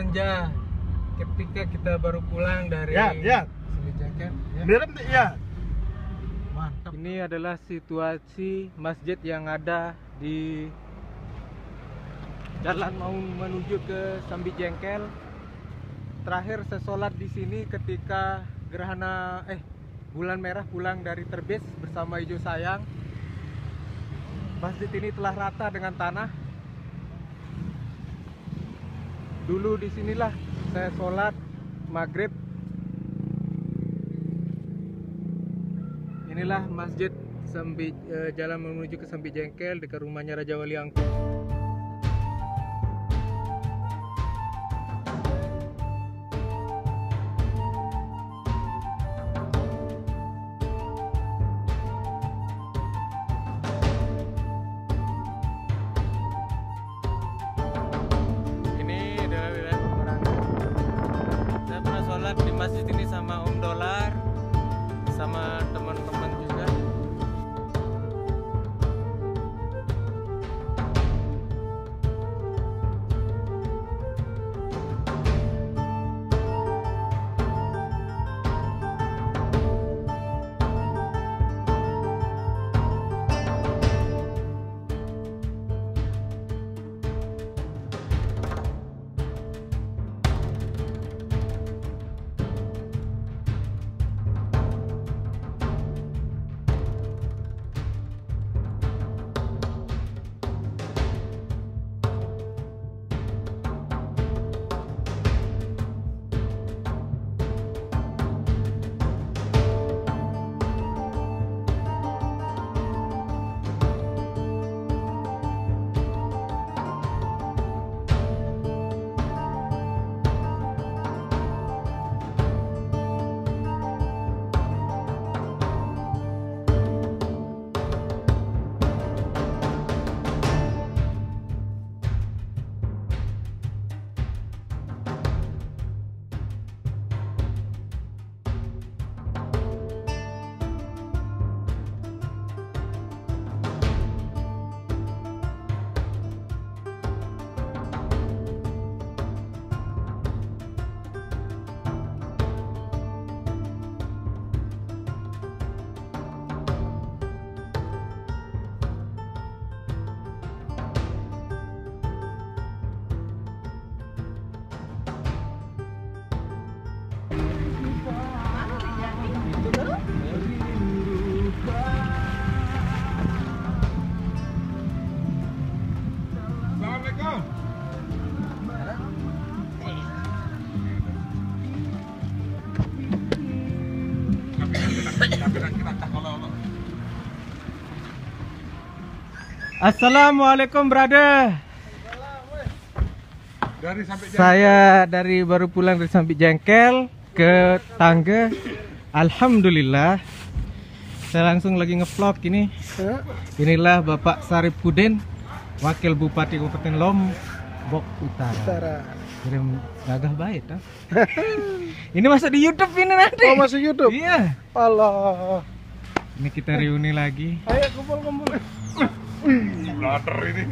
senja ketika kita baru pulang dari Ya, ya. Jengkel. Ya. Mirip ya. Mantap. Ini adalah situasi masjid yang ada di jalan mau menuju ke Sambi Jengkel. Terakhir saya sholat di sini ketika gerhana eh bulan merah pulang dari terbit bersama hijau sayang. Masjid ini telah rata dengan tanah. Dulu di sinilah saya sholat maghrib. Inilah masjid Sambi, eh, jalan menuju ke Sambi Jengkel dekat rumahnya Raja Wali masjid ini sama Om Dolar, Assalamualaikum brother. Dari Saya dari baru pulang dari Sambi Jengkel ke Tangga. Alhamdulillah. Saya langsung lagi ngevlog ini. Inilah Bapak Sarip Puden, Wakil Bupati Kabupaten Lombok Utara. Kirim gagah baik dah. ini masuk di YouTube ini nanti. Oh masuk YouTube? Iya. Allah. Ini kita reuni lagi. Ayo kumpul-kumpul. Blader ini.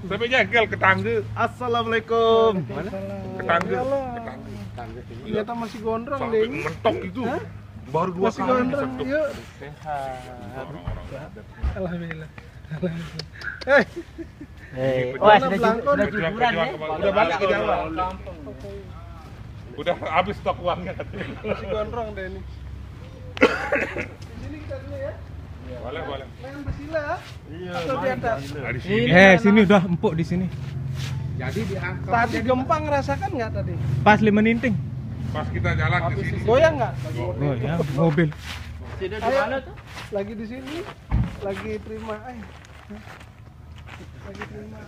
Sampai jengkel ke tangga. Assalamualaikum. Ke tangga. Ke tangga. Ternyata masih gondrong Sampai deh. mentok itu. Baru dua Masih kali gondrong. Yuk. Orang-orang. Alhamdulillah. Alhamdulillah. Eh, Eh, oh, sudah sudah ya. Udah balik ke Jawa. Udah habis stok uangnya katanya. masih gondrong deh ini. Di sini kita dulu ya. Boleh, boleh. Main bersila. Iya. Atau di atas. Nah, di sini. Eh, sini udah empuk di sini. Jadi diangkat. Tadi gempang rasakan nggak tadi? Pas lima ninting. Pas kita jalan ke sini. Goyang nggak? Oh ya, mobil. Ayo. Lagi di sini. Lagi terima. Ayo. Lagi terima.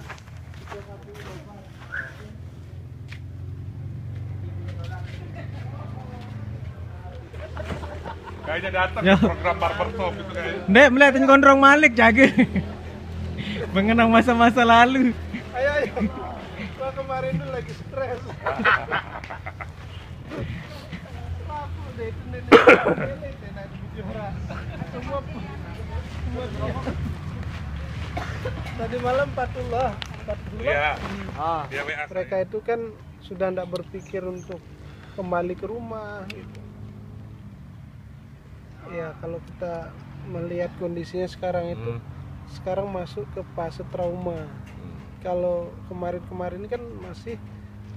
Kayaknya datang Ya. program barbershop itu kayaknya. Ndek melihatin gondrong Malik jaga. Mengenang masa-masa lalu. Ayo ayo. Gua kemarin dulu lagi stres. Tadi malam Fatullah, Fatullah. Iya. Ah. Mereka itu kan sudah tidak berpikir untuk kembali ke rumah gitu. Ya kalau kita melihat kondisinya sekarang itu Hmm. sekarang masuk ke fase trauma. Kalau kemarin-kemarin kan masih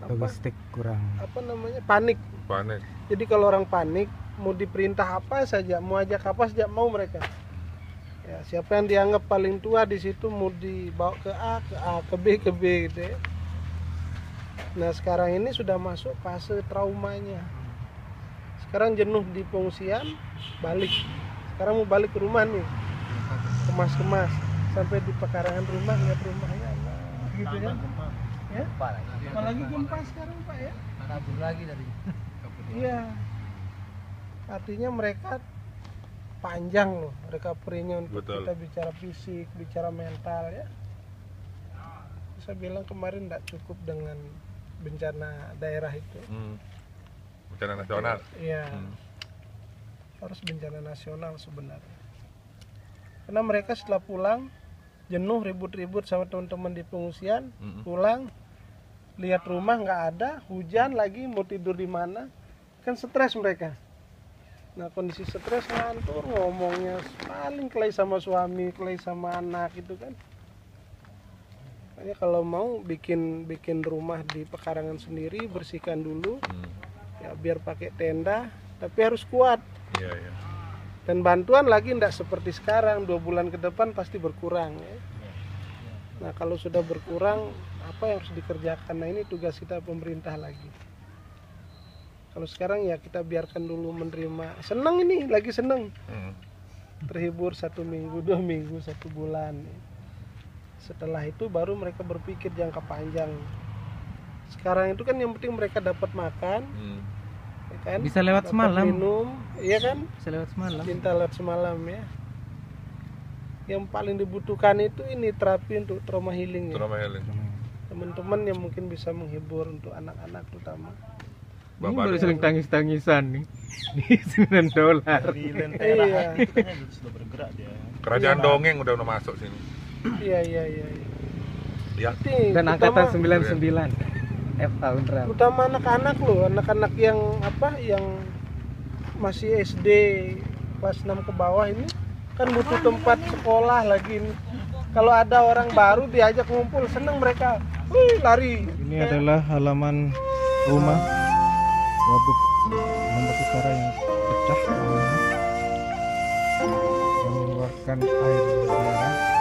apa? Logistik kurang. Apa namanya? Panik. Panik. jadi kalau orang panik mau diperintah apa saja mau ajak apa saja mau mereka. Ya siapa yang dianggap paling tua di situ mau dibawa ke A ke A ke B ke B gitu ya. Nah sekarang ini sudah masuk fase traumanya sekarang jenuh di pengungsian balik. Sekarang mau balik ke rumah nih. Kemas-kemas. Sampai di pekarangan rumah lihat rumahnya nah, gitu kan? Ya? Apalagi gempa sekarang pak ya? Kabur lagi dari Iya. Artinya mereka panjang loh recovery-nya untuk Betul. kita bicara fisik, bicara mental ya. Saya bilang kemarin tidak cukup dengan bencana daerah itu. Hmm. Bencana nasional. Iya. Hmm. Harus bencana nasional sebenarnya. Karena mereka setelah pulang jenuh ribut-ribut sama teman-teman di pengungsian, Mm-mm. pulang lihat rumah nggak ada, hujan lagi mau tidur di mana, kan stres mereka. Nah kondisi stres ngantur ngomongnya paling kelai sama suami, kelai sama anak gitu kan. Makanya kalau mau bikin bikin rumah di pekarangan sendiri bersihkan dulu, Hmm. Ya biar pakai tenda, tapi harus kuat. Iya, iya. Dan bantuan lagi tidak seperti sekarang dua bulan ke depan pasti berkurang. Ya. Nah kalau sudah berkurang apa yang harus dikerjakan? Nah ini tugas kita pemerintah lagi. Kalau sekarang ya kita biarkan dulu menerima. Senang ini lagi senang. Hmm. Terhibur satu minggu, dua minggu, satu bulan. Setelah itu baru mereka berpikir jangka panjang. Sekarang itu kan yang penting mereka dapat makan, Hmm. Ya kan? Bisa lewat Dapat semalam. Minum, iya kan? bisa lewat semalam cinta lewat semalam ya yang paling dibutuhkan itu ini terapi untuk trauma healing ya Trauma healing. teman-teman yang mungkin bisa menghibur untuk anak-anak terutama ini Bapak baru ada- sering tangis-tangisan nih di 9 dolar lentera Iya. hati itu kayaknya sudah bergerak dia Kerajaan dongeng udah udah masuk sini. iya iya iya iya. Ya. Ini dan angkatan 99 F tahun berapa terutama anak-anak loh anak-anak yang apa yang masih SD kelas 6 ke bawah ini kan butuh tempat sekolah lagi ini. Kalau ada orang baru diajak ngumpul seneng mereka. Wih, lari. Ini adalah halaman rumah. Wabuk lombok utara yang pecah. Dan mengeluarkan air darah